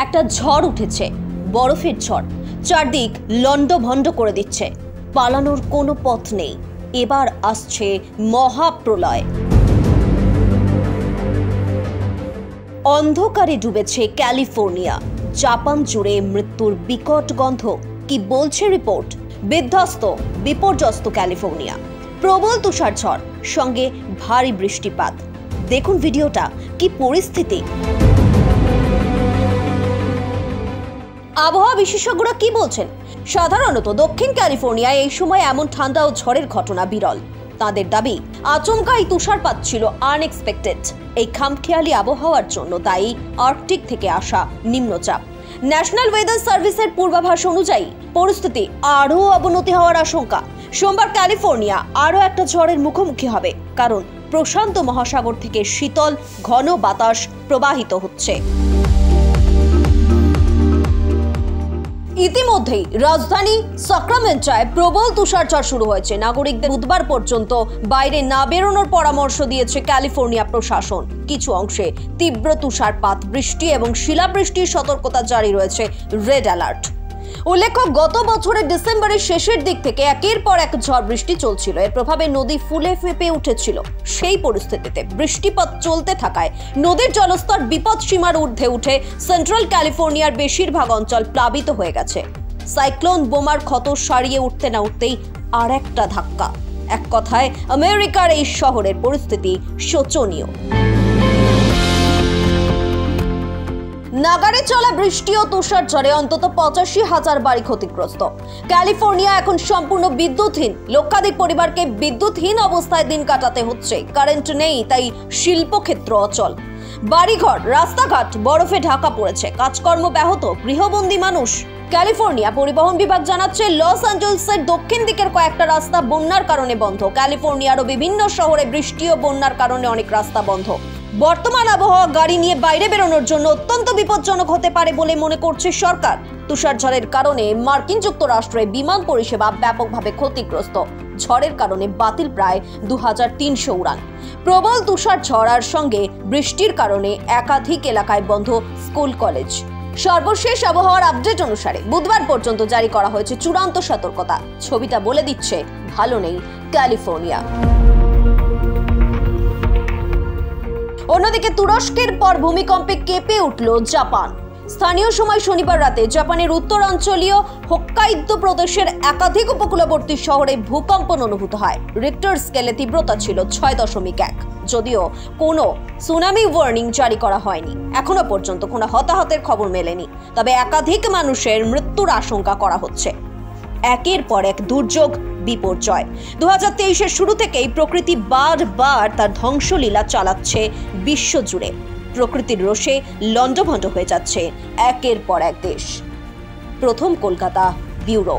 একটা ঝড় উঠেছে, বরফের ঝড়। চারদিক লণ্ডভণ্ড করে দিচ্ছে। পালানোর কোনো পথ নেই। এবার আসছে মহাপ্রলয়। অন্ধকারে ডুবেছে ক্যালিফোর্নিয়া। জাপান জুড়ে মৃত্যুর বিকট গন্ধ। কি বলছে রিপোর্ট? বিধ্বস্ত, বিপর্যস্ত ক্যালিফোর্নিয়া। প্রবল তুষারঝড় সঙ্গে ভারী বৃষ্টিপাত। দেখুন ভিডিওটা, কি পরিস্থিতি। আবহাওয়া বিশেষজ্ঞরা কি বলছেন? সাধারণত দক্ষিণ ক্যালিফোর্নিয়ায় এই সময় এমন ঠান্ডা ও ঝড়ের ঘটনা বিরল। তাদের দাবি আচমকা এই তুষারপাত ছিল আনএক্সপেক্টেড এই খামখেয়ালি আবহাওয়ার জন্য দায়ী আর্কটিক থেকে আসা নিম্নচাপ। ন্যাশনাল ওয়েদার সার্ভিসের পূর্বাভাস অনুযায়ী, পরিস্থিতি আরও অবনতি হওয়ার আশঙ্কা। সোমবার ক্যালিফোর্নিয়া আরও একটা ঝড়ের মুখোমুখি হবে, কারণ প্রশান্ত মহাসাগর থেকে শীতল, ঘন বাতাস প্রবাহিত হচ্ছে। ইতিমধ্যেই রাজধানী সাক্রামেন্টায় প্রবল তুষারঝড় শুরু হয়েছে। নাগরিকদের বুধবার পর্যন্ত বাইরে না বেরোনোর পরামর্শ দিয়েছে ক্যালিফোর্নিয়া প্রশাসন। কিছু অংশে তীব্র তুষারপাত, বৃষ্টি এবং শিলাবৃষ্টির সতর্কতা জারি রয়েছে। রেড অ্যালার্ট উল্লেখ্য, গত বছরের ডিসেম্বরের শেষের দিক থেকে একের পর এক ঝড় বৃষ্টি চলছিল। এর প্রভাবে নদী ফুলে ফেপে উঠেছিল। সেই পরিস্থিতিতে বৃষ্টিপাত চলতে থাকায় নদীর জলস্তর বিপদ সীমার ঊর্ধ্বে উঠে সেন্ট্রাল ক্যালিফোর্নিয়ার বেশিরভাগ অঞ্চল প্লাবিত হয়ে গেছে। সাইক্লোন বোমার ক্ষত সারিয়ে উঠতে না উঠতেই আর একটা ধাক্কা। এক কথায়, আমেরিকার এই শহরের পরিস্থিতি শোচনীয়। নাগারে চলা বৃষ্টি ও তুষার ঝড়ে অন্তত পঁচাশি হাজার বাড়ি ক্ষতিগ্রস্ত। ক্যালিফোর্নিয়া এখন সম্পূর্ণ বিদ্যুৎহীন। লক্ষাধিক পরিবারকে বিদ্যুৎহীন অবস্থায় দিন কাটাতে হচ্ছে। কারেন্ট নেই, তাই শিল্পক্ষেত্র অচল। বাড়িঘর, রাস্তাঘাট বরফে ঢাকা পড়েছে। কাজকর্ম ব্যাহত, গৃহবন্দী মানুষ। ক্যালিফোর্নিয়া পরিবহন বিভাগ জানাচ্ছে, লস অ্যাঞ্জেলসের দক্ষিণ দিকের কয়েকটা রাস্তা বন্যার কারণে বন্ধ। ক্যালিফোর্নিয়ারও বিভিন্ন শহরে বৃষ্টি ও বন্যার কারণে অনেক রাস্তা বন্ধ। বর্তমান আবহাওয়া গাড়ি নিয়ে বাইরে বেরোনোর জন্য অত্যন্ত বিপজ্জনক হতে পারে বলে মনে করছে সরকার। তুষারঝড়ের কারণে মার্কিন যুক্তরাষ্ট্রে বিমান পরিষেবা ব্যাপকভাবে ক্ষতিগ্রস্ত। ঝড়ের কারণে বাতিল প্রায় দুহাজার তিনশো উড়ান। প্রবল তুষার ঝড়ার সঙ্গে বৃষ্টির কারণে একাধিক এলাকায় বন্ধ স্কুল, কলেজ। সর্বশেষ আবহাওয়ার আপডেট অনুসারে বুধবার পর্যন্ত জারি করা হয়েছে চূড়ান্ত সতর্কতা। ছবিটা বলে দিচ্ছে, ভালো নেই ক্যালিফোর্নিয়া। অন্যদিকে তুরস্কের পর ভূমিকম্পে কেঁপে উঠল জাপান। স্থানীয় সময় শনিবার রাতে জাপানের উত্তরাঞ্চলীয় হোক্কাইদ্য প্রদেশের একাধিক উপকূলবর্তী শহরে ভূকম্পন অনুভূত হয়। রিক্টার স্কেলে তীব্রতা ছিল ছয় দশমিক এক। যদিও কোনো সুনামি ওয়ার্নিং জারি করা হয়নি। এখনও পর্যন্ত কোনো হতাহতের খবর মেলেনি। তবে একাধিক মানুষের মৃত্যুর আশঙ্কা করা হচ্ছে। একের পর এক দুর্যোগ, বিপর্যয়। দু হাজার তেইশের শুরু থেকেই প্রকৃতি বারবার তার ধ্বংসলীলা চালাচ্ছে বিশ্বজুড়ে। প্রকৃতির রোষে লণ্ডভণ্ড হয়ে যাচ্ছে একের পর এক দেশ। প্রথম কলকাতা ব্যুরো।